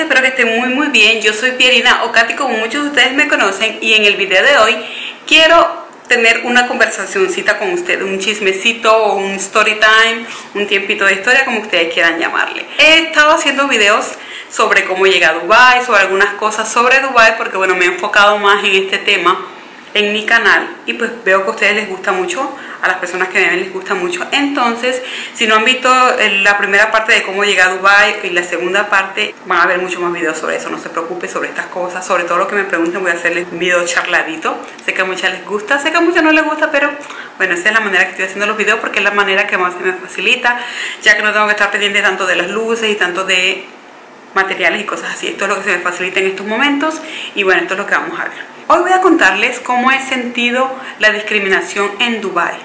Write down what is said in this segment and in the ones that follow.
espero que estén muy muy bien. Yo soy Pierina Ocati, como muchos de ustedes me conocen, y en el video de hoy quiero tener una conversacióncita con ustedes, un chismecito o un story time, un tiempito de historia, como ustedes quieran llamarle. He estado haciendo videos sobre cómo llegué a Dubai, sobre algunas cosas sobre Dubai, porque bueno, me he enfocado más en este tema en mi canal y pues veo que a ustedes les gusta mucho, a las personas que me ven les gusta mucho. Entonces, si no han visto eh, la primera parte de cómo llegué a Dubai y la segunda parte, van a ver mucho más videos sobre eso, no se preocupe sobre estas cosas, sobre todo lo que me pregunten voy a hacerles un video charladito. Sé que a muchas les gusta, sé que a muchas no les gusta, pero bueno, esa es la manera que estoy haciendo los videos porque es la manera que más se me facilita, ya que no tengo que estar pendiente tanto de las luces y tanto de materiales y cosas así. Esto es lo que se me facilita en estos momentos y bueno, esto es lo que vamos a ver. Hoy voy a contarles cómo he sentido la discriminación en Dubai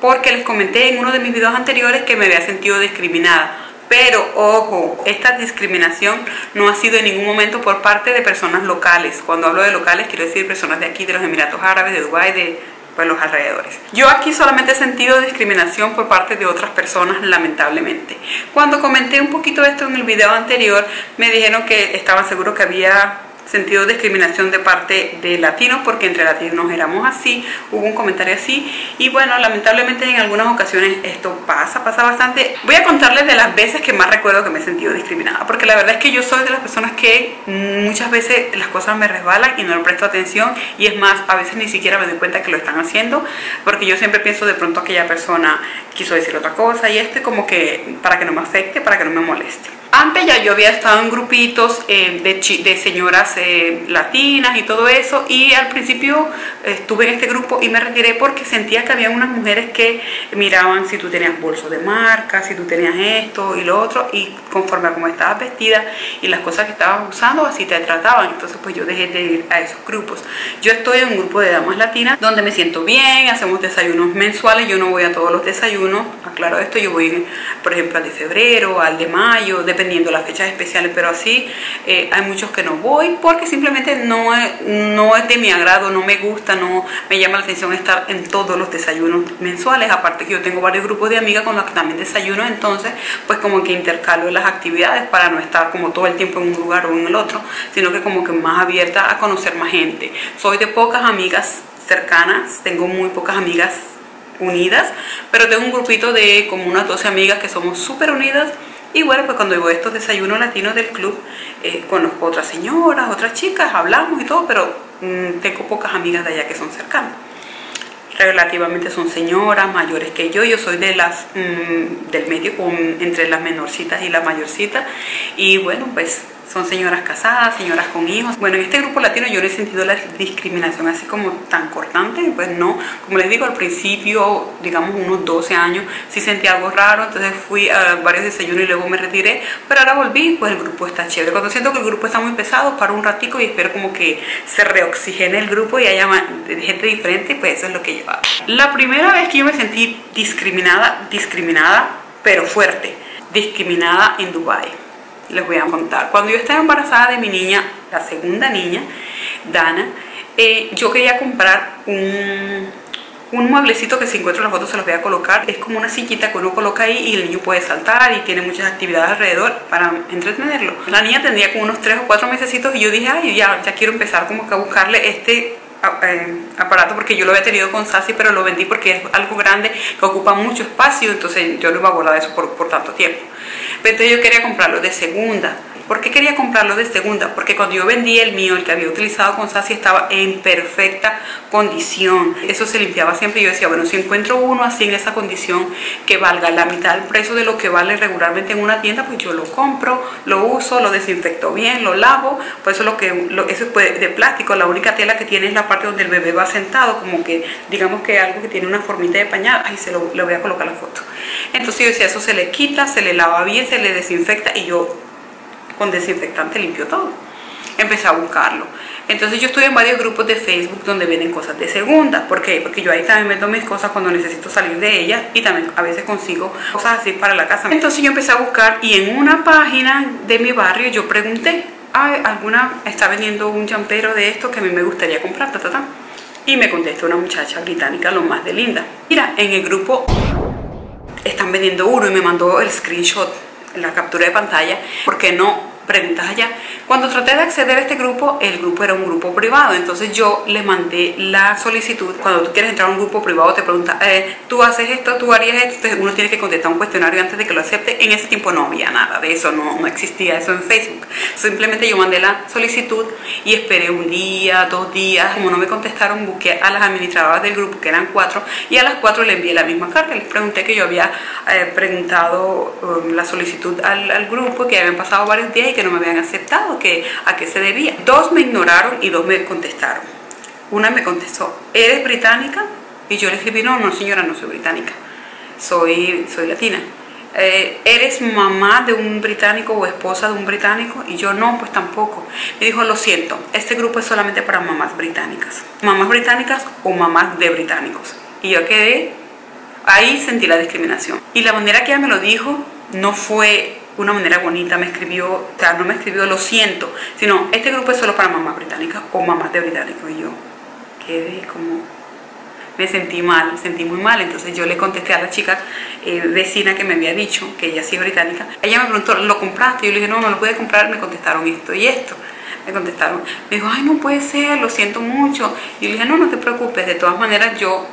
porque les comenté en uno de mis videos anteriores que me había sentido discriminada pero ojo, esta discriminación no ha sido en ningún momento por parte de personas locales. Cuando hablo de locales quiero decir personas de aquí, de los Emiratos Árabes, de Dubái, de pues, los alrededores. Yo aquí solamente he sentido discriminación por parte de otras personas, lamentablemente. Cuando comenté un poquito esto en el video anterior, me dijeron que estaban seguros que había sentido discriminación de parte de latinos porque entre latinos éramos así, hubo un comentario así y bueno, lamentablemente en algunas ocasiones esto pasa, pasa bastante. Voy a contarles de las veces que más recuerdo que me he sentido discriminada porque la verdad es que yo soy de las personas que muchas veces las cosas me resbalan y no le presto atención y es más, a veces ni siquiera me doy cuenta que lo están haciendo porque yo siempre pienso de pronto aquella persona quiso decir otra cosa y esto como que para que no me afecte, para que no me moleste. Antes ya yo había estado en grupitos eh, de, de, señoras latinas y todo eso y al principio estuve en este grupo y me retiré porque sentía que había unas mujeres que miraban si tú tenías bolso de marca, si tú tenías esto y lo otro y conforme a cómo estabas vestida y las cosas que estabas usando así te trataban. Entonces pues yo dejé de ir a esos grupos. Yo estoy en un grupo de damas latinas donde me siento bien, hacemos desayunos mensuales, yo no voy a todos los desayunos, aclaro esto, yo voy por ejemplo al de febrero, al de mayo, de dependiendo las fechas especiales, pero así eh, hay muchos que no voy porque simplemente no es, no es de mi agrado, no me gusta, no me llama la atención estar en todos los desayunos mensuales, aparte que yo tengo varios grupos de amigas con los que también desayuno, entonces pues como que intercalo las actividades para no estar como todo el tiempo en un lugar o en el otro, sino que como que más abierta a conocer más gente. Soy de pocas amigas cercanas, tengo muy pocas amigas unidas, pero tengo un grupito de como unas 12 amigas que somos súper unidas y bueno, pues cuando voy a estos desayunos latinos del club, eh, conozco otras señoras, otras chicas, hablamos y todo, pero mm, tengo pocas amigas de allá que son cercanas. Relativamente son señoras mayores que yo, yo soy de las mm, del medio, entre las menorcitas y las mayorcitas. Y bueno, pues son señoras casadas, señoras con hijos. Bueno, en este grupo latino yo no he sentido la discriminación así como tan cortante, pues no. Como les digo, al principio, digamos unos 12 años, sí sentí algo raro, entonces fui a varios desayunos y luego me retiré, pero ahora volví, pues el grupo está chévere. Cuando siento que el grupo está muy pesado, paro un ratico y espero como que se reoxigene el grupo y haya gente diferente, pues eso es lo que yo hago. La primera vez que yo me sentí discriminada, discriminada, pero fuerte, discriminada en Dubai les voy a contar. Cuando yo estaba embarazada de mi niña, la segunda niña, Dana, eh, yo quería comprar un, un mueblecito que si encuentro en la foto se los voy a colocar. Es como una sillita que uno coloca ahí y el niño puede saltar y tiene muchas actividades alrededor para entretenerlo. La niña tendría como unos 3 o 4 meses y yo dije, ay, ya, ya quiero empezar como que a buscarle este eh, aparato porque yo lo había tenido con Sassy pero lo vendí porque es algo grande que ocupa mucho espacio entonces yo no iba a guardar eso por, por tanto tiempo entonces yo quería comprarlo de segunda ¿Por qué quería comprarlo de segunda? Porque cuando yo vendí el mío, el que había utilizado con Sassy, estaba en perfecta condición. Eso se limpiaba siempre yo decía, bueno, si encuentro uno así en esa condición que valga la mitad del precio de lo que vale regularmente en una tienda, pues yo lo compro, lo uso, lo desinfecto bien, lo lavo. Por eso lo que eso es de plástico, la única tela que tiene es la parte donde el bebé va sentado, como que digamos que algo que tiene una formita de pañal, ahí se lo, le voy a colocar la foto. Entonces yo decía, eso se le quita, se le lava bien, se le desinfecta y yo con desinfectante limpio todo. Empecé a buscarlo. Entonces yo estoy en varios grupos de Facebook donde venden cosas de segunda. ¿Por qué? Porque yo ahí también vendo mis cosas cuando necesito salir de ellas y también a veces consigo cosas así para la casa. Entonces yo empecé a buscar y en una página de mi barrio yo pregunté, ¿alguna está vendiendo un champero de esto que a mí me gustaría comprar? Ta, Y me contestó una muchacha británica, lo más de linda. Mira, en el grupo están vendiendo uno y me mandó el screenshot, la captura de pantalla, porque no preguntas allá. Cuando traté de acceder a este grupo, el grupo era un grupo privado, entonces yo le mandé la solicitud. Cuando tú quieres entrar a un grupo privado, te pregunta, eh, tú haces esto, tú harías esto, entonces uno tiene que contestar un cuestionario antes de que lo acepte. En ese tiempo no había nada de eso, no, no existía eso en Facebook. Simplemente yo mandé la solicitud y esperé un día, dos días. Como no me contestaron, busqué a las administradoras del grupo, que eran cuatro, y a las cuatro le envié la misma carta. Les pregunté que yo había eh, preguntado um, la solicitud al, al grupo, que habían pasado varios días y que no me habían aceptado, que a qué se debía. Dos me ignoraron y dos me contestaron. Una me contestó, ¿eres británica? Y yo le escribí, no, no señora, no soy británica, soy, soy latina. Eh, ¿Eres mamá de un británico o esposa de un británico? Y yo no, pues tampoco. Me dijo, lo siento, este grupo es solamente para mamás británicas. Mamás británicas o mamás de británicos. Y yo quedé, ahí sentí la discriminación. Y la manera que ella me lo dijo no fue una manera bonita, me escribió, o sea, no me escribió lo siento, sino este grupo es solo para mamás británicas o mamás de británicos. Y yo quedé como, me sentí mal, me sentí muy mal. Entonces yo le contesté a la chica eh, vecina que me había dicho, que ella sí es británica. Ella me preguntó, ¿lo compraste? Yo le dije, no, no lo pude comprar. Me contestaron esto y esto. Me contestaron, me dijo, ay, no puede ser, lo siento mucho. Y yo le dije, no, no te preocupes. De todas maneras, yo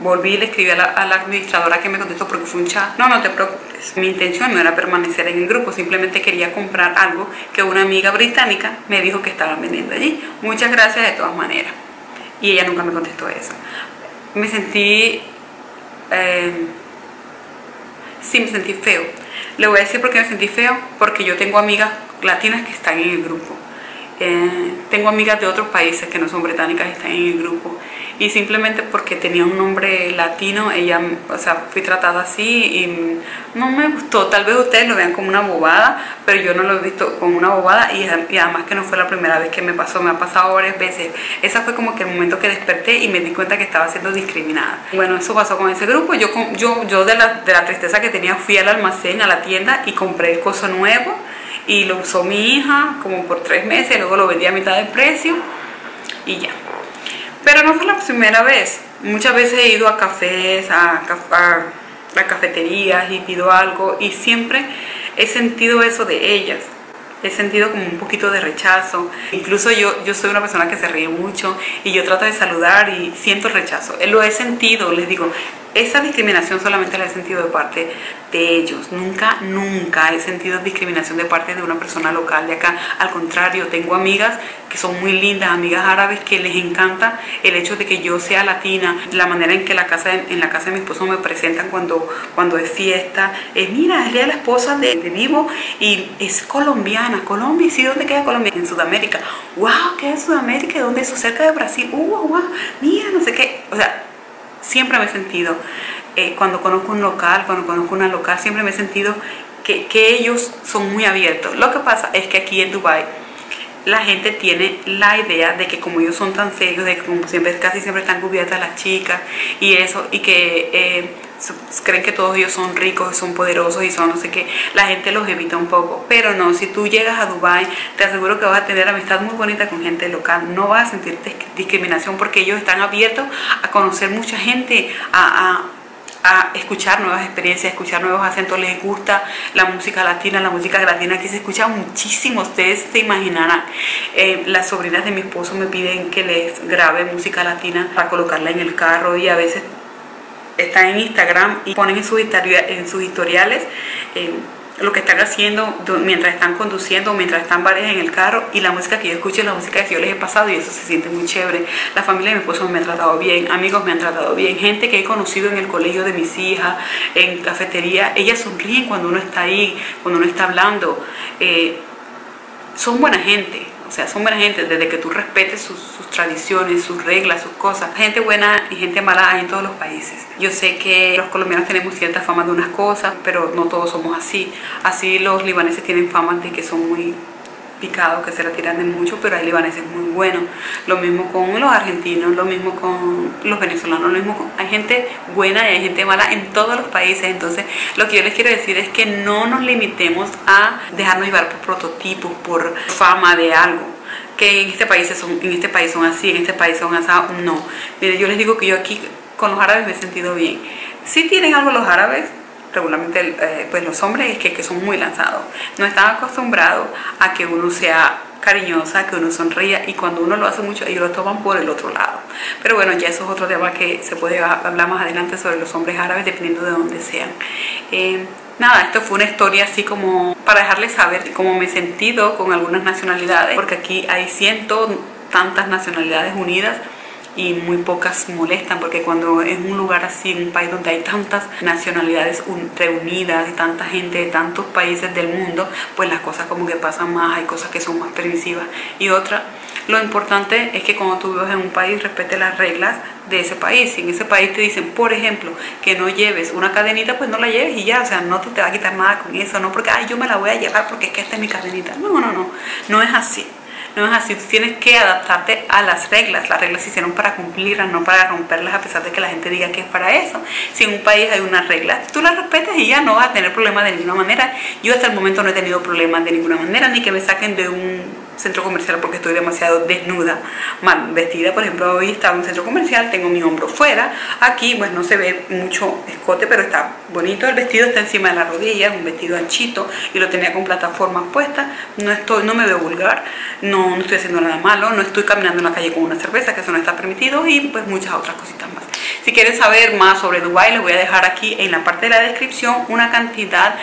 volví y le escribí a la, a la, administradora que me contestó porque fue un chat. No, no te preocupes. Mi intención no era permanecer en el grupo, simplemente quería comprar algo que una amiga británica me dijo que estaban vendiendo allí. Muchas gracias de todas maneras. Y ella nunca me contestó eso. Me sentí... Eh, sí, me sentí feo. Le voy a decir por qué me sentí feo, porque yo tengo amigas latinas que están en el grupo. Eh, tengo amigas de otros países que no son británicas y están en el grupo y simplemente porque tenía un nombre latino, ella, o sea, fui tratada así y no me gustó. Tal vez ustedes lo vean como una bobada, pero yo no lo he visto como una bobada y, además que no fue la primera vez que me pasó, me ha pasado varias veces. Esa fue como que el momento que desperté y me di cuenta que estaba siendo discriminada. Bueno, eso pasó con ese grupo. Yo, yo, yo de, la, de la tristeza que tenía fui al almacén, a la tienda y compré el coso nuevo y lo usó mi hija como por tres meses, luego lo vendí a mitad de precio y ya. Pero no fue la primera vez. Muchas veces he ido a cafés, a, a, cafeterías y pido algo y siempre he sentido eso de ellas. He sentido como un poquito de rechazo. Incluso yo, yo soy una persona que se ríe mucho y yo trato de saludar y siento rechazo. Lo he sentido, les digo, esa discriminación solamente la he sentido de parte de ellos. Nunca, nunca he sentido discriminación de parte de una persona local de acá. Al contrario, tengo amigas que son muy lindas, amigas árabes que les encanta el hecho de que yo sea latina, la manera en que la casa, en la casa de mi esposo me presentan cuando, cuando es fiesta. Es, mira, es la esposa de, de Vivo y es colombiana. Colombia, ¿sí? ¿Dónde queda Colombia? En Sudamérica. ¡Wow! ¿Qué es Sudamérica? ¿Dónde es eso? Cerca de Brasil. ¡Uh, wow! Mira, no sé qué. O sea, siempre me he sentido, eh, cuando conozco un local, cuando conozco una local, siempre me he sentido que, que, ellos son muy abiertos. Lo que pasa es que aquí en Dubai la gente tiene la idea de que como ellos son tan serios, de que como siempre, casi siempre están cubiertas las chicas y eso, y que eh, creen que todos ellos son ricos, son poderosos y son no sé qué, la gente los evita un poco. Pero no, si tú llegas a Dubai, te aseguro que vas a tener amistad muy bonita con gente local. No vas a sentir discriminación porque ellos están abiertos a conocer mucha gente, a, a escuchar nuevas experiencias, a escuchar nuevos acentos, les gusta la música latina, la música latina aquí se escucha muchísimo, ustedes se imaginarán. Eh, las sobrinas de mi esposo me piden que les grabe música latina para colocarla en el carro y a veces están en Instagram y ponen en sus, en sus historiales eh, lo que están haciendo mientras están conduciendo, mientras están varias en el carro y la música que yo escucho es la música que yo les he pasado y eso se siente muy chévere. La familia de mi esposo me ha tratado bien, amigos me han tratado bien, gente que he conocido en el colegio de mis hijas, en cafetería, ellas sonríen cuando uno está ahí, cuando uno está hablando. Eh, son buena gente, o sea, son buena gente desde que tú respetes sus, tradiciones, sus reglas, sus cosas. Gente buena y gente mala hay en todos los países. Yo sé que los colombianos tenemos cierta fama de unas cosas, pero no todos somos así. Así los libaneses tienen fama de que son muy que se la tiran de mucho, pero hay libaneses muy buenos. Lo mismo con los argentinos, lo mismo con los venezolanos, lo mismo con... Hay gente buena y hay gente mala en todos los países. Entonces, lo que yo les quiero decir es que no nos limitemos a dejarnos llevar por prototipos, por fama de algo que en este país son, en este país son así, en este país son así, no. Mire, yo les digo que yo aquí con los árabes me he sentido bien. Si tienen algo los árabes, regularmente eh, pues los hombres es que, que son muy lanzados. No están acostumbrados a que uno sea cariñosa, que uno sonría y cuando uno lo hace mucho ellos lo toman por el otro lado. Pero bueno, ya eso es otro tema que se puede hablar más adelante sobre los hombres árabes dependiendo de dónde sean. Eh, nada, esto fue una historia así como para dejarles saber cómo me he sentido con algunas nacionalidades, porque aquí hay cientos tantas nacionalidades unidas y muy pocas molestan porque cuando es un lugar así, en un país donde hay tantas nacionalidades reunidas y tanta gente de tantos países del mundo, pues las cosas como que pasan más, hay cosas que son más permisivas. Y otra, lo importante es que cuando tú vives en un país respete las reglas de ese país. Si en ese país te dicen, por ejemplo, que no lleves una cadenita, pues no la lleves y ya, o sea, no te, te va a quitar nada con eso, no porque, ay, yo me la voy a llevar porque es que esta es mi cadenita. No, no, no, no es así. No es así, tú tienes que adaptarte a las reglas. Las reglas se hicieron para cumplirlas, no para romperlas a pesar de que la gente diga que es para eso. Si en un país hay una regla, tú las respetas y ya no vas a tener problemas de ninguna manera. Yo hasta el momento no he tenido problemas de ninguna manera, ni que me saquen de un centro comercial porque estoy demasiado desnuda, mal vestida. Por ejemplo, hoy estaba en un centro comercial, tengo mi hombro fuera. Aquí, pues no se ve mucho escote, pero está bonito. El vestido está encima de la rodilla, es un vestido anchito y lo tenía con plataformas puestas. No, estoy, no me veo vulgar, no, estoy haciendo nada malo, no estoy caminando en la calle con una cerveza, que eso no está permitido, y pues muchas otras cositas más. Si quieren saber más sobre Dubai, les voy a dejar aquí en la parte de la descripción una cantidad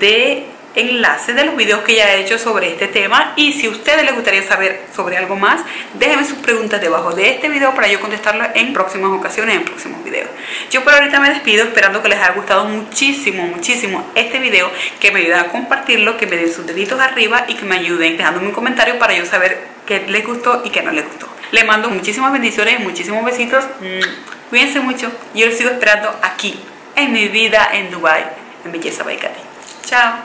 de enlace de los videos que ya he hecho sobre este tema. Y si a ustedes les gustaría saber sobre algo más déjenme sus preguntas debajo de este video para yo contestarlas en próximas ocasiones en próximos videos. Yo por ahorita me despido esperando que les haya gustado muchísimo muchísimo este video que me ayuden a compartirlo que me den sus deditos arriba y que me ayuden dejándome un comentario para yo saber qué les gustó y qué no les gustó. Les mando muchísimas bendiciones muchísimos besitos. Mm, cuídense mucho. Yo los sigo esperando aquí en mi vida en Dubai en Belleza Baikati chao